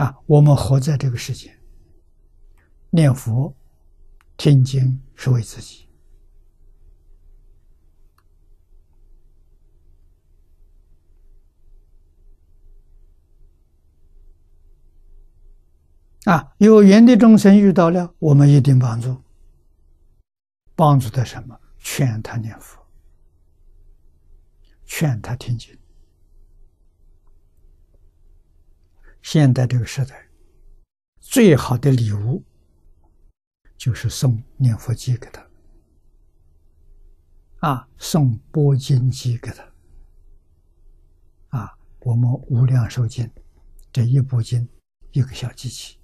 啊，我们活在这个世界，念佛、听经是为自己。啊，有缘的众生遇到了，我们一定帮助。帮助他什么？劝他念佛，劝他听经。现在这个时代，最好的礼物就是送念佛机给他，啊，送播经机给他，啊，我们无量寿经这一部经一个小机器，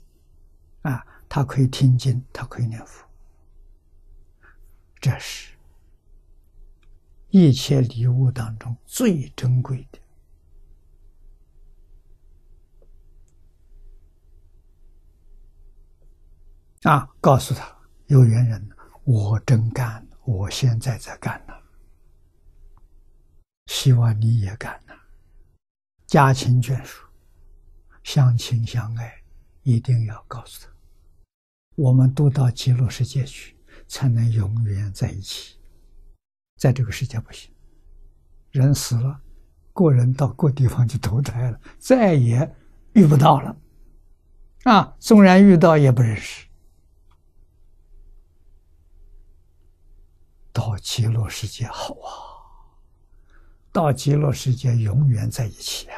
啊，它可以听经，它可以念佛，这是一切礼物当中最珍贵的。啊！告诉他有缘人，我真干，我现在在干呢。希望你也干呢。家亲眷属，相亲相爱，一定要告诉他，我们都到极乐世界去，才能永远在一起。在这个世界不行，人死了，个人到各地方去投胎了，再也遇不到了。啊，纵然遇到，也不认识。到极乐世界好啊！到极乐世界永远在一起啊！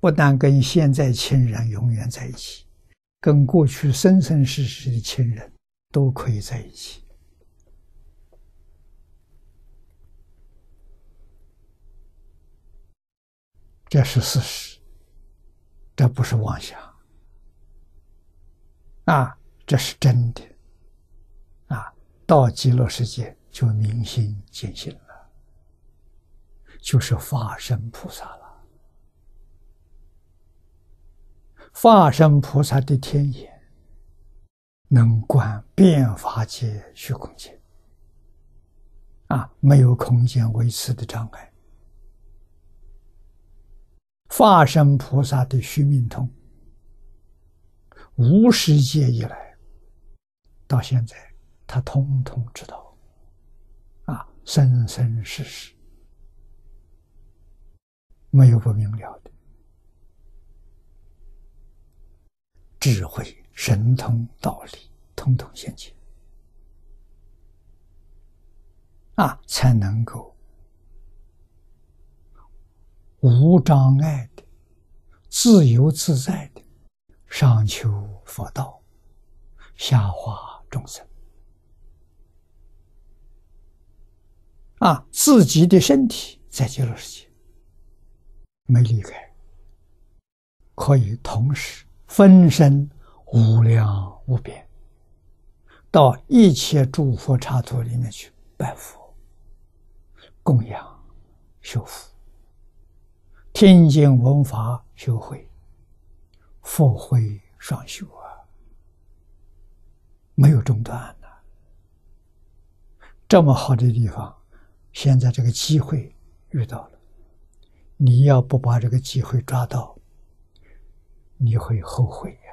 不但跟现在亲人永远在一起，跟过去生生世世的亲人都可以在一起。这是事实，这不是妄想啊！这是真的。到极乐世界就明心见性了，就是化身菩萨了。化身菩萨的天眼能观变法界虚空界，啊，没有空间维持的障碍。化身菩萨的虚命通，无世界以来到现在。他通通知道，啊，生生世世。没有不明了的，智慧、神通、道理，通通现前，啊，才能够无障碍的、自由自在的上求佛道，下化众生。啊，自己的身体在极乐世界没离开，可以同时分身无量无边，到一切诸佛刹土里面去拜佛、供养、修福、听经闻法、修慧、佛慧双修啊，没有中断的。这么好的地方。现在这个机会遇到了，你要不把这个机会抓到，你会后悔呀。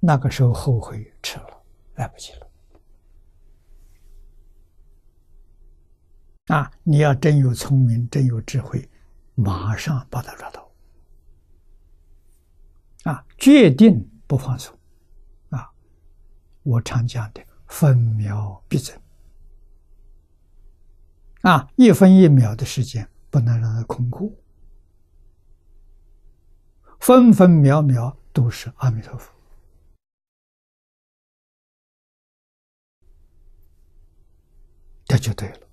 那个时候后悔迟了，来不及了。啊，你要真有聪明，真有智慧，马上把它抓到。啊，决定不放松。啊，我常讲的分秒必争。啊，一分一秒的时间不能让它空过，分分秒秒都是阿弥陀佛，这就对了。